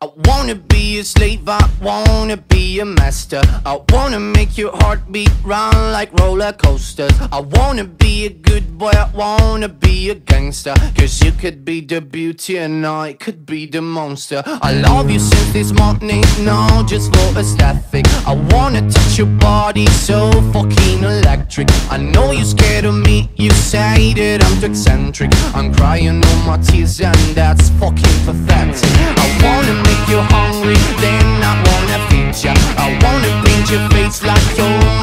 I wanna be a slave, I wanna be a master. I wanna make your heartbeat run like roller coasters. I wanna be a good boy, I wanna be a gangster. Cause you could be the beauty and I could be the monster. I love you since this morning, no, just for aesthetic. I wanna touch your body so fucking electric. I know you're scared of me, you say that I'm too eccentric. I'm crying all my tears and that's fucking pathetic. I wanna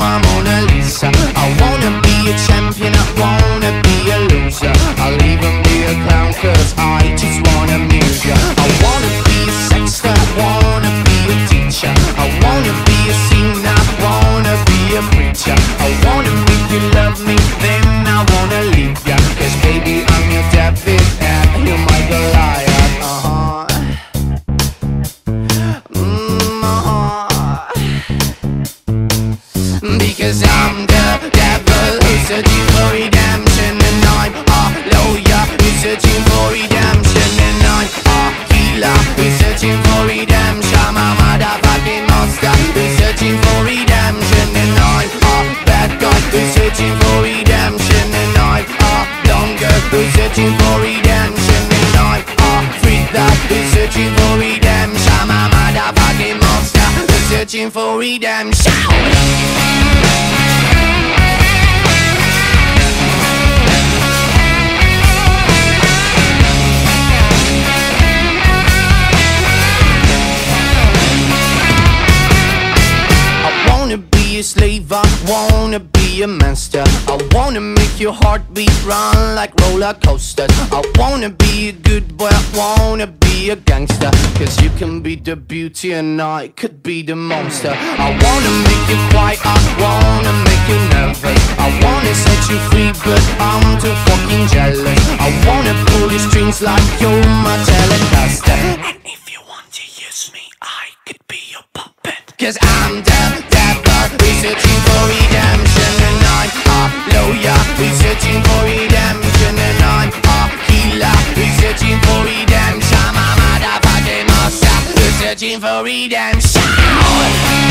my Mona Lisa. I wanna be a champion, I wanna be a loser. I'll even be a clown, cause I just wanna amuse ya. I wanna be a sexter, I wanna be a teacher. I wanna be a singer, I wanna be a preacher. I wanna make you love me, then I wanna leave ya. Healer who's searching for redemption. I'm motherfucking monster who's searching for redemption. And I'm a bad guy who's searching for redemption. And I'm a blonde girl who's searching for redemption. And I'm a freak that who's searching for redemption. I'm motherfucking monster who's searching for redemption slave, I wanna be a master. I wanna make your heartbeat run like roller coasters. I wanna be a good boy, I wanna be a gangster. Cause you can be the beauty and I could be the monster. I wanna make you quiet, I wanna make you nervous. I wanna set you free, but I'm too fucking jealous. I wanna pull your strings like you're my telecaster. And if you want to use me, I could be your puppet. Cause I'm the we're searching for redemption And I'm a lawyer, we're searching for redemption And I'm a healer, we're searching for redemption. I'm motherfucking we're searching for redemption